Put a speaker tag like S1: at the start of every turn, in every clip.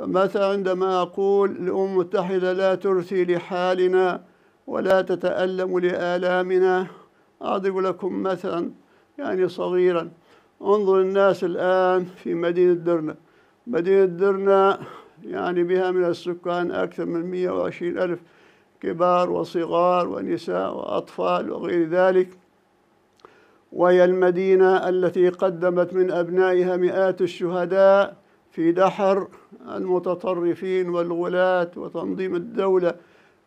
S1: فمثلا عندما أقول الأمم المتحدة لا ترثي لحالنا ولا تتألم لآلامنا أضرب لكم مثلا يعني صغيرا. انظر الناس الآن في مدينة درنا. مدينة درنا يعني بها من السكان أكثر من 120 ألف كبار وصغار ونساء وأطفال وغير ذلك. وهي المدينة التي قدمت من أبنائها مئات الشهداء. في دحر المتطرفين والغلاة وتنظيم الدولة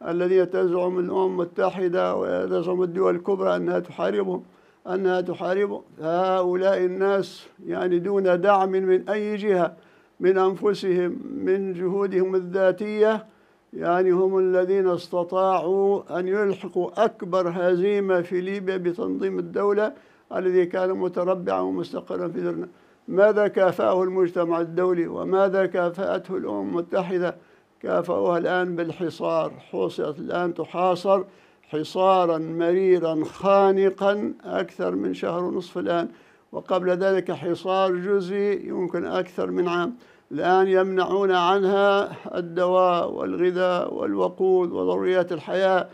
S1: الذين تزعم الأمم المتحدة وتزعم الدول الكبرى أنها تحاربهم أنها تحارب هؤلاء الناس يعني دون دعم من أي جهة من أنفسهم من جهودهم الذاتية. يعني هم الذين استطاعوا أن يلحقوا أكبر هزيمة في ليبيا بتنظيم الدولة الذي كان متربعا ومستقرا في درنا ماذا كافأه المجتمع الدولي وماذا كافأته الأمم المتحدة؟ كافأوها الآن بالحصار حوصلت الآن تحاصر حصارا مريرا خانقا أكثر من شهر ونصف الآن وقبل ذلك حصار جزئي يمكن أكثر من عام. الآن يمنعون عنها الدواء والغذاء والوقود وضروريات الحياة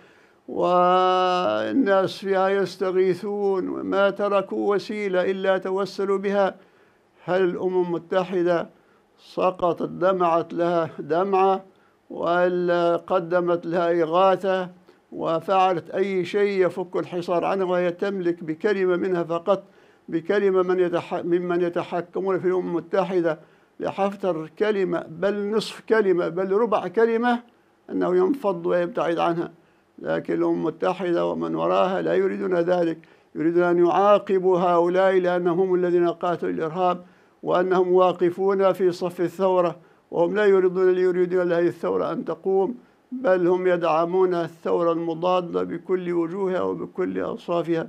S1: والناس فيها يستغيثون وما تركوا وسيلة إلا توسلوا بها. هل الأمم المتحدة سقطت دمعت لها دمعة ولا قدمت لها إغاثة وفعلت أي شيء يفك الحصار عنها وهي تملك بكلمة منها فقط بكلمة من يتح... ممن يتحكمون في الأمم المتحدة لحفتر كلمة بل نصف كلمة بل ربع كلمة أنه ينفض ويبتعد عنها. لكن الأمم المتحدة ومن وراها لا يريدون ذلك. يريدون أن يعاقبوا هؤلاء لأنهم هم الذين قاتلوا الإرهاب وأنهم واقفون في صف الثورة وهم لا يريدون يريدون هذه الثورة أن تقوم بل هم يدعمون الثورة المضادة بكل وجوهها وبكل أوصافها.